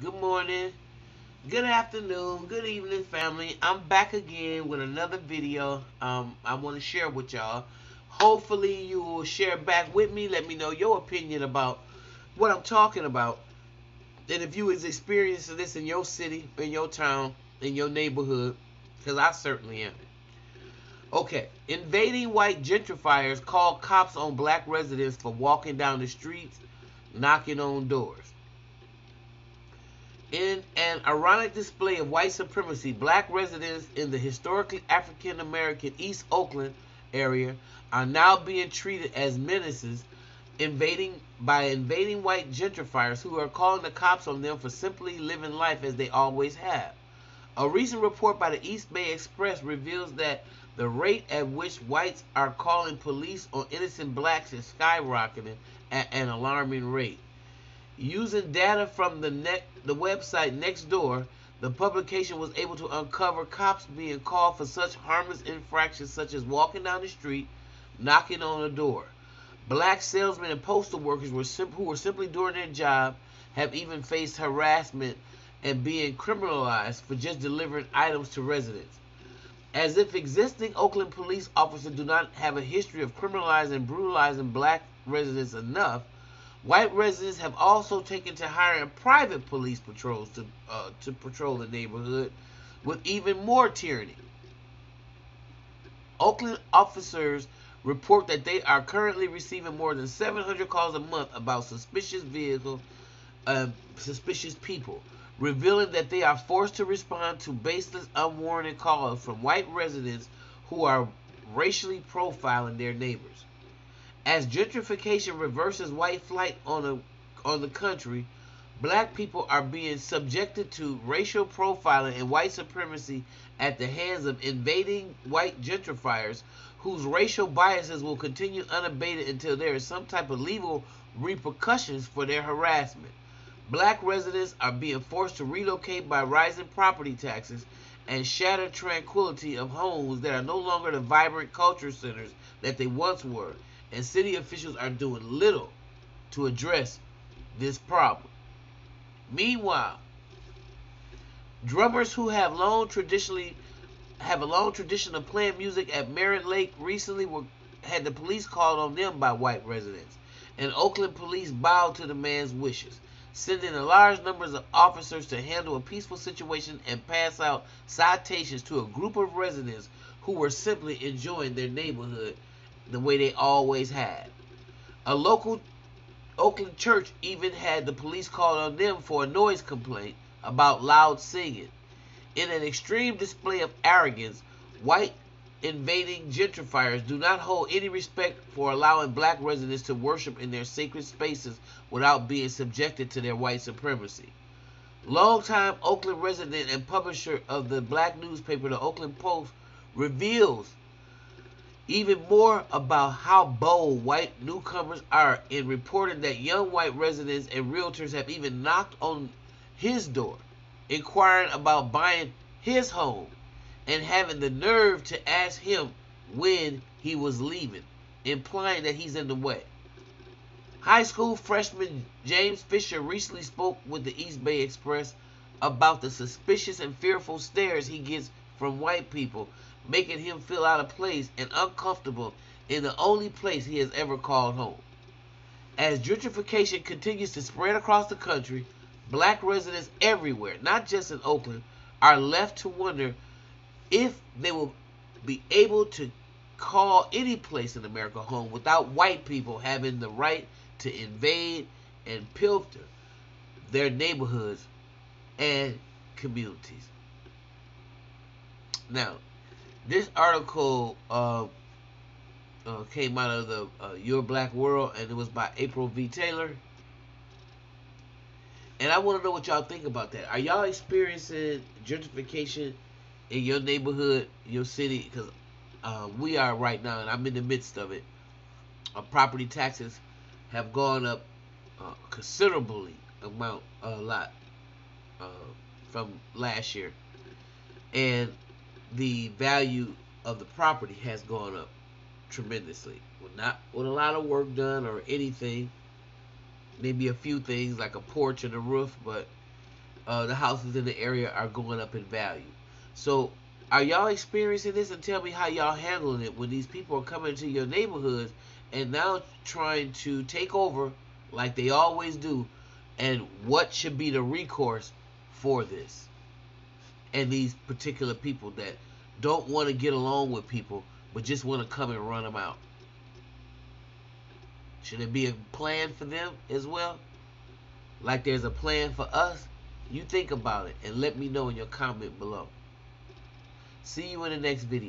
good morning, good afternoon, good evening, family. I'm back again with another video um, I want to share with y'all. Hopefully you will share back with me. Let me know your opinion about what I'm talking about. And if you was experiencing this in your city, in your town, in your neighborhood, because I certainly am. Okay, invading white gentrifiers call cops on black residents for walking down the streets, knocking on doors. In an ironic display of white supremacy, black residents in the historically African American East Oakland area are now being treated as menaces invading by invading white gentrifiers who are calling the cops on them for simply living life as they always have. A recent report by the East Bay Express reveals that the rate at which whites are calling police on innocent blacks is skyrocketing at an alarming rate. Using data from the net, the website Nextdoor, the publication was able to uncover cops being called for such harmless infractions such as walking down the street, knocking on a door. Black salesmen and postal workers were who were simply doing their job have even faced harassment and being criminalized for just delivering items to residents. As if existing Oakland police officers do not have a history of criminalizing and brutalizing black residents enough, White residents have also taken to hiring private police patrols to uh, to patrol the neighborhood with even more tyranny. Oakland officers report that they are currently receiving more than 700 calls a month about suspicious vehicles, uh, suspicious people, revealing that they are forced to respond to baseless, unwarranted calls from white residents who are racially profiling their neighbors. As gentrification reverses white flight on the on the country, black people are being subjected to racial profiling and white supremacy at the hands of invading white gentrifiers whose racial biases will continue unabated until there is some type of legal repercussions for their harassment. Black residents are being forced to relocate by rising property taxes and shattered tranquility of homes that are no longer the vibrant culture centers that they once were and city officials are doing little to address this problem. Meanwhile, drummers who have long traditionally have a long tradition of playing music at Merritt Lake recently were had the police called on them by white residents, and Oakland police bowed to the man's wishes, sending a large numbers of officers to handle a peaceful situation and pass out citations to a group of residents who were simply enjoying their neighborhood the way they always had. A local Oakland church even had the police called on them for a noise complaint about loud singing. In an extreme display of arrogance, white invading gentrifiers do not hold any respect for allowing black residents to worship in their sacred spaces without being subjected to their white supremacy. Longtime Oakland resident and publisher of the black newspaper, the Oakland Post, reveals even more about how bold white newcomers are in reporting that young white residents and realtors have even knocked on his door, inquiring about buying his home, and having the nerve to ask him when he was leaving, implying that he's in the way. High school freshman James Fisher recently spoke with the East Bay Express about the suspicious and fearful stares he gets from white people making him feel out of place and uncomfortable in the only place he has ever called home. As gentrification continues to spread across the country, black residents everywhere, not just in Oakland, are left to wonder if they will be able to call any place in America home without white people having the right to invade and pilfer their neighborhoods and communities. Now, this article uh, uh, came out of the uh, Your Black World, and it was by April V. Taylor. And I want to know what y'all think about that. Are y'all experiencing gentrification in your neighborhood, your city? Because uh, we are right now, and I'm in the midst of it. Uh, property taxes have gone up uh, considerably amount, a lot from last year, and the value of the property has gone up tremendously. Well, not with a lot of work done or anything. Maybe a few things like a porch and a roof, but uh, the houses in the area are going up in value. So, are y'all experiencing this? And tell me how y'all handling it when these people are coming to your neighborhoods and now trying to take over like they always do. And what should be the recourse for this? And these particular people that don't want to get along with people but just want to come and run them out. Should it be a plan for them as well? Like there's a plan for us? You think about it and let me know in your comment below. See you in the next video.